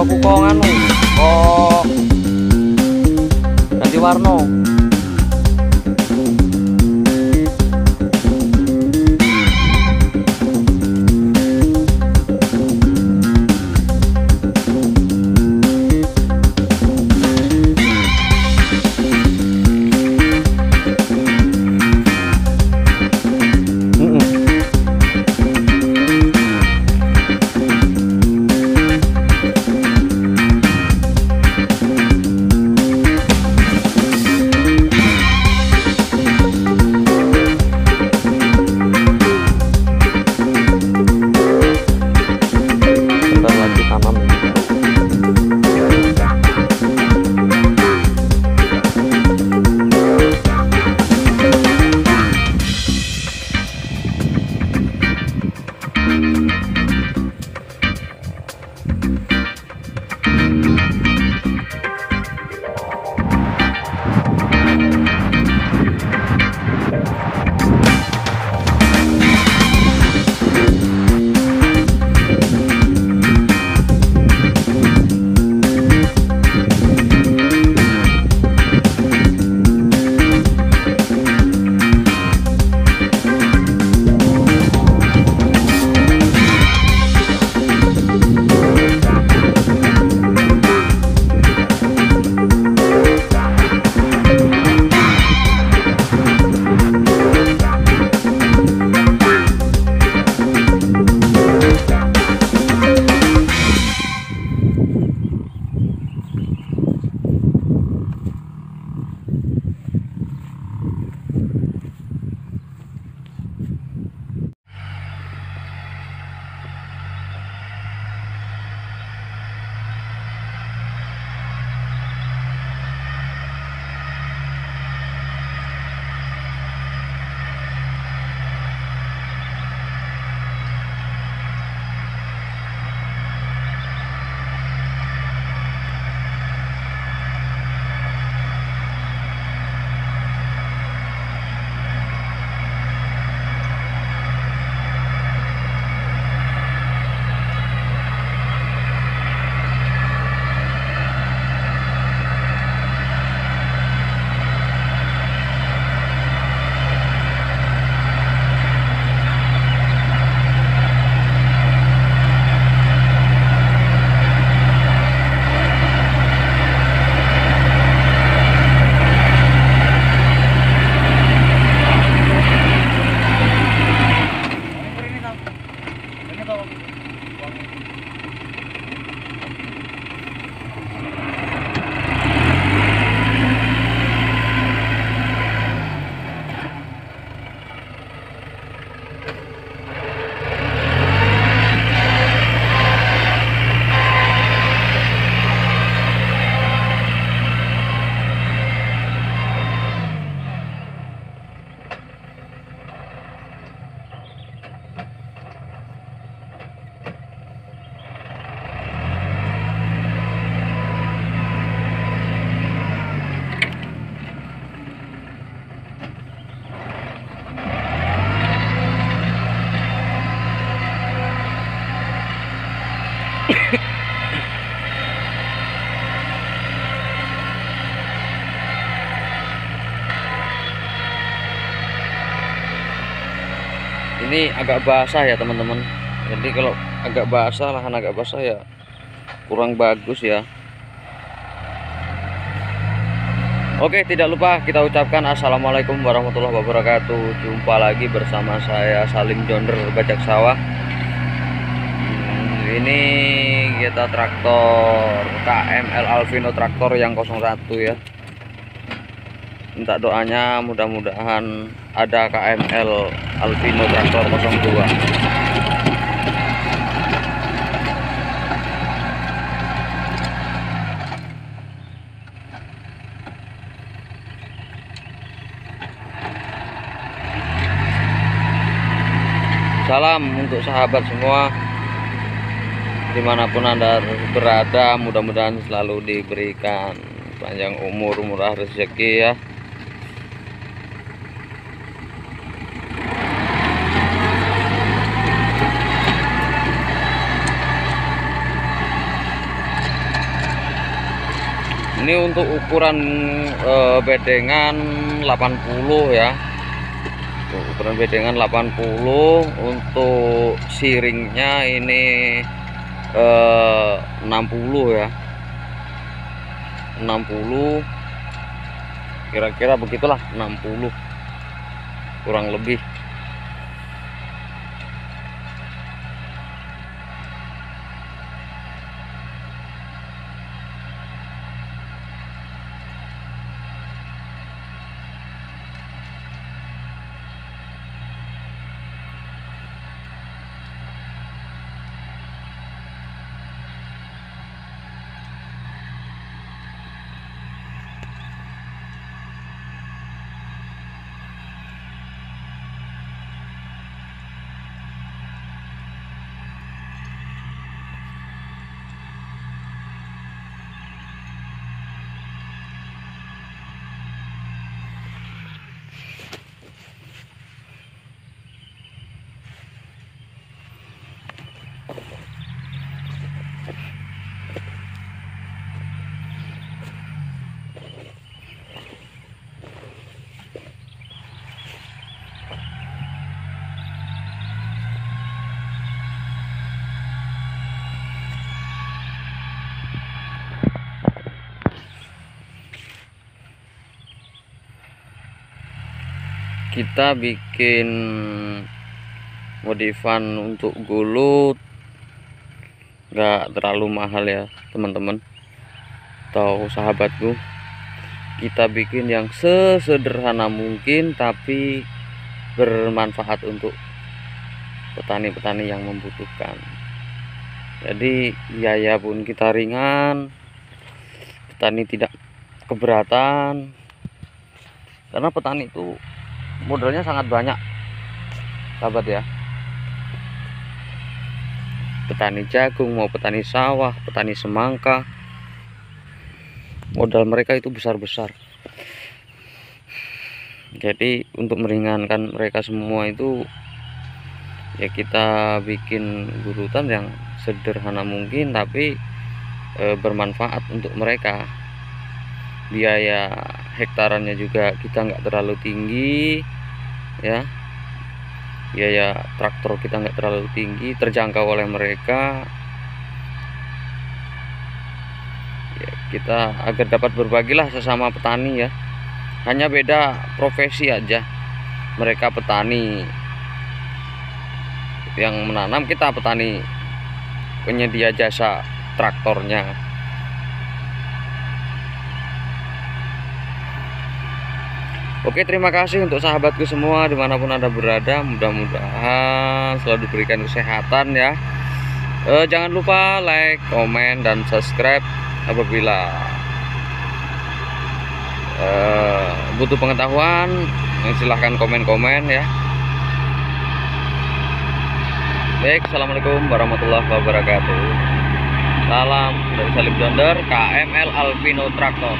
koncoku kok nganu kok ganti warna ini agak basah ya teman-teman. Jadi kalau agak basah lahan agak basah ya kurang bagus ya. Oke tidak lupa kita ucapkan Assalamualaikum warahmatullahi wabarakatuh. Jumpa lagi bersama saya Salim Jonder Bajak Sawah. Hmm, Ini kita traktor KML Alvino traktor yang 01 ya. Minta doanya mudah-mudahan ada KML Alvino traktor 02 Salam untuk sahabat semua. Di mana pun anda berada Mudah-mudahan selalu diberikan Panjang umur, murah rezeki ya ini untuk ukuran eh, bedengan 80 ya. Ukuran bedengan 80 untuk siringnya ini eh, 60 ya. 60 kira-kira begitulah 60 kurang lebih kita bikin modifan untuk gulut nggak terlalu mahal ya teman-teman. Atau sahabatku. Kita bikin yang sesederhana mungkin tapi bermanfaat untuk petani-petani yang membutuhkan. Jadi biaya pun kita ringan. Petani tidak keberatan. Karena petani itu modalnya sangat banyak sahabat ya. Petani jagung mau petani sawah petani semangka modal mereka itu besar-besar. Jadi untuk meringankan mereka semua itu ya kita bikin gurutan yang sederhana mungkin tapi e, bermanfaat untuk mereka. Biaya hektarannya juga kita nggak terlalu tinggi ya. Biaya traktor kita nggak terlalu tinggi terjangkau oleh mereka. Ya, kita agar dapat berbagilah sesama petani ya. Hanya beda profesi aja mereka petani. Yang menanam kita petani penyedia jasa traktornya Oke terima kasih untuk sahabatku semua di mana pun anda berada. Mudah-mudahan selalu diberikan kesehatan ya. E, jangan lupa like komen dan subscribe apabila e, butuh pengetahuan silahkan komen-komen ya. Baik assalamualaikum warahmatullahi wabarakatuh. Salam dari Salim Jonder KML Alvino Traktor